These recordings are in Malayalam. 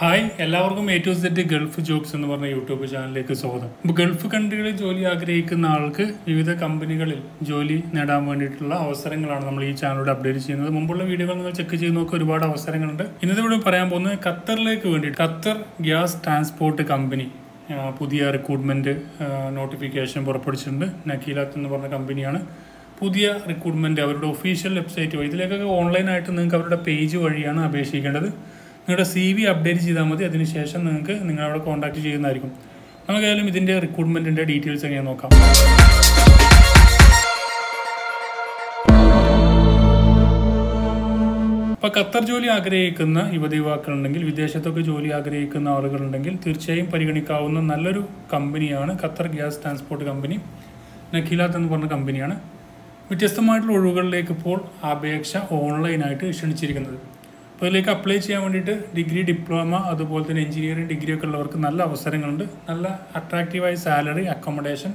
ഹായ് എല്ലാവർക്കും A to Z Gulf jobs എന്ന് പറഞ്ഞ യൂട്യൂബ് ചാനലിലേക്ക് സ്വാഗതം. ഗൾഫ് കൺട്രികളിൽ ജോലി ആഗ്രഹിക്കുന്ന ആൾക്ക് വിവിധ കമ്പനികളിൽ ജോലി നേടാൻ വേണ്ടിയിട്ടുള്ള അവസരങ്ങളാണ് നമ്മൾ ഈ ചാനലോട് അപ്ഡേറ്റ് ചെയ്യുന്നത്. മുമ്പുള്ള വീഡിയോകൾ നിങ്ങൾ ചെക്ക് ചെയ്ത് നോക്കുക ഒരുപാട് അവസരങ്ങളുണ്ട്. ഇന്നത്തെ ഇവിടെ പറയാൻ പോകുന്നത് ഖത്തറിലേക്ക് വേണ്ടി ഖത്തർ ഗ്യാസ് ട്രാൻസ്പോർട്ട് കമ്പനി പുതിയ റിക്രൂട്ട്മെന്റ് നോട്ടിഫിക്കേഷൻ പുറപ്പെടുവിച്ചിട്ടുണ്ട്. നക്കീലാത്ത് എന്ന് പറഞ്ഞ കമ്പനിയാണ് പുതിയ റിക്രൂട്ട്മെന്റ് അവരുടെ ഒഫീഷ്യൽ വെബ്സൈറ്റ് വഴി. ഇതിലേക്കൊക്കെ ഓൺലൈനായിട്ട് നിങ്ങൾക്ക് അവരുടെ പേജ് വഴിയാണ് അപേക്ഷിക്കേണ്ടത്. നിങ്ങളുടെ സി വി അപ്ഡേറ്റ് ചെയ്താൽ മതി. അതിനുശേഷം നിങ്ങൾക്ക് നിങ്ങളവിടെ കോൺടാക്ട് ചെയ്യുന്നതായിരിക്കും. നമുക്കായാലും ഇതിന്റെ റിക്രൂട്ട്മെന്റിന്റെ ഡീറ്റെയിൽസ് എങ്ങനെ നോക്കാം. ഇപ്പോൾ ഖത്തർ ജോലി ആഗ്രഹിക്കുന്ന യുവതി യുവാക്കളുണ്ടെങ്കിൽ വിദേശത്തൊക്കെ ജോലി ആഗ്രഹിക്കുന്ന ആളുകളുണ്ടെങ്കിൽ തീർച്ചയായും പരിഗണിക്കാവുന്ന നല്ലൊരു കമ്പനിയാണ് Qatar gas transport company Nakilat എന്ന് പറഞ്ഞ കമ്പനിയാണ്. വ്യത്യസ്തമായിട്ടുള്ള ഒഴിവുകളിലേക്ക് ഇപ്പോൾ അപേക്ഷ ഓൺലൈനായിട്ട് ക്ഷണിച്ചിരിക്കുന്നത്. അപ്പോൾ ഇതിലേക്ക് അപ്ലൈ ചെയ്യാൻ വേണ്ടിയിട്ട് ഡിഗ്രി ഡിപ്ലോമ അതുപോലെ തന്നെ എഞ്ചിനീയറിംഗ് ഡിഗ്രി ഒക്കെ ഉള്ളവർക്ക് നല്ല അവസരങ്ങളുണ്ട്. നല്ല അട്രാക്റ്റീവായ സാലറി അക്കോമഡേഷൻ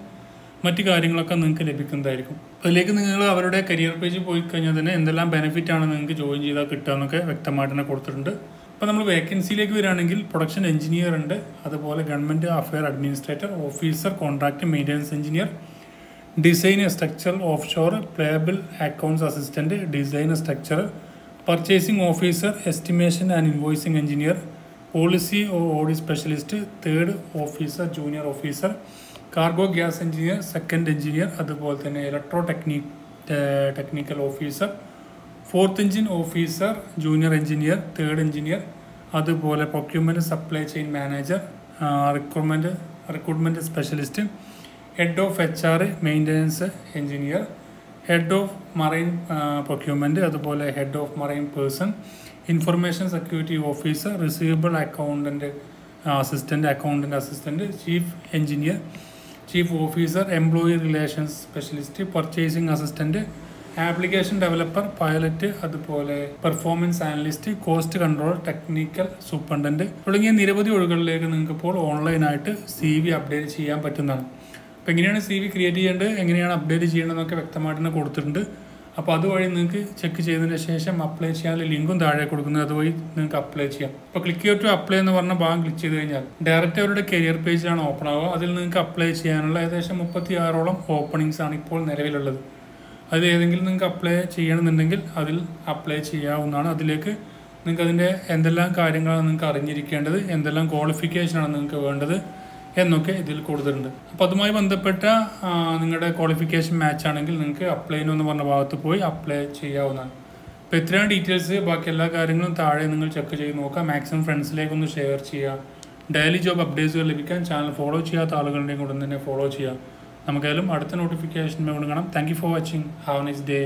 മറ്റു കാര്യങ്ങളൊക്കെ നിങ്ങൾക്ക് ലഭിക്കുന്നതായിരിക്കും. അതിലേക്ക് നിങ്ങൾ അവരുടെ കരിയർ പേജ് പോയി കഴിഞ്ഞാൽ തന്നെ എന്തെല്ലാം ബെനിഫിറ്റ് ആണ് നിങ്ങൾക്ക് ജോയിൻ ചെയ്താൽ കിട്ടുക എന്നൊക്കെ വ്യക്തമായിട്ട് തന്നെ കൊടുത്തിട്ടുണ്ട്. അപ്പോൾ നമ്മൾ വേക്കൻസിയിലേക്ക് വരികയാണെങ്കിൽ പ്രൊഡക്ഷൻ എഞ്ചിനീയർ ഉണ്ട്. അതുപോലെ government affair administrator officer contract maintenance engineer design structure offshore payable accounts assistant design structure purchasing officer estimation and invoicing engineer policy audit specialist third officer junior officer cargo gas engineer second engineer അതുപോലെ തന്നെ electro technic technical officer fourth engine officer junior engineer third engineer അതുപോലെ procurement supply chain manager recruitment recruitment specialist head of H R maintenance engineer head of marine procurement അതുപോലെ head of marine person information security officer receivable accountant assistant accountant assistant chief engineer chief officer employee relations specialist purchasing assistant application developer pilot അതുപോലെ performance analyst cost control technical superintendent തുടങ്ങിയ നിരവധി ഒഴികളിലേക്ക് നിങ്ങൾക്ക് ഇപ്പോൾ ഓൺലൈനായിട്ട് സി വി അപ്ഡേറ്റ് ചെയ്യാൻ പറ്റുന്നതാണ്. അപ്പോൾ എങ്ങനെയാണ് സി വി ക്രിയേറ്റ് ചെയ്യേണ്ടത്? എങ്ങനെയാണ് അപ്ഡേറ്റ് ചെയ്യേണ്ടതെന്നൊക്കെ വ്യക്തമായിട്ട് തന്നെ കൊടുത്തിട്ടുണ്ട്. അപ്പോൾ അതുവഴി നിങ്ങൾക്ക് ചെക്ക് ചെയ്തതിന് ശേഷം അപ്ലൈ ചെയ്യാനുള്ള ലിങ്കും താഴെ കൊടുക്കുന്നത്. അതുവഴി നിങ്ങൾക്ക് അപ്ലൈ ചെയ്യാം. അപ്പോൾ ക്ലിക്ക് ചെയ്ത് ടു അപ്ലൈ എന്ന് പറഞ്ഞ ഭാഗം ക്ലിക്ക് ചെയ്ത് കഴിഞ്ഞാൽ ഡയറക്റ്റ് അവരുടെ കരിയർ പേജിലാണ് ഓപ്പൺ ആവുക. അതിൽ നിങ്ങൾക്ക് അപ്ലൈ ചെയ്യാനുള്ള ഏകദേശം മുപ്പത്തി ആറോളം ഓപ്പണിങ്സ് ആണ് ഇപ്പോൾ നിലവിലുള്ളത്. അതിൽ ഏതെങ്കിലും നിങ്ങൾക്ക് അപ്ലൈ ചെയ്യണമെന്നുണ്ടെങ്കിൽ അതിൽ അപ്ലൈ ചെയ്യാവുന്നതാണ്. അതിലേക്ക് നിങ്ങൾക്ക് അതിന്റെ എന്തെല്ലാം കാര്യങ്ങളാണ് നിങ്ങൾക്ക് അറിഞ്ഞിരിക്കേണ്ടത്? എന്തെല്ലാം ക്വാളിഫിക്കേഷനാണ് നിങ്ങൾക്ക് വേണ്ടത്? എന്നൊക്കെ ഇതിൽ കൊടുത്തിട്ടുണ്ട് അപ്പോൾ അതുമായി ബന്ധപ്പെട്ട നിങ്ങളുടെ ക്വാളിഫിക്കേഷൻ മാച്ച് ആണെങ്കിൽ നിങ്ങൾക്ക് അപ്ലൈ എന്ന് പറഞ്ഞ ഭാഗത്ത് പോയി അപ്ലൈ ചെയ്യാവുന്നതാണ്. അപ്പോൾ എത്രയാണ് ഡീറ്റെയിൽസ് ബാക്കി എല്ലാ കാര്യങ്ങളും താഴെ നിങ്ങൾ ചെക്ക് ചെയ്ത് നോക്കുക മാക്സിമം ഫ്രണ്ട്സിലേക്ക് ഒന്ന് ഷെയർ ചെയ്യുക ഡെയിലി ജോബ് അപ്ഡേറ്റ്സുകൾ ലഭിക്കാൻ ചാനൽ ഫോളോ ചെയ്യാത്ത ആളുകളുടെയും കൂടെ തന്നെ ഫോളോ ചെയ്യുക നമുക്കായാലും അടുത്ത നോട്ടിഫിക്കേഷൻ കാണാം. Thank you for watching have nice day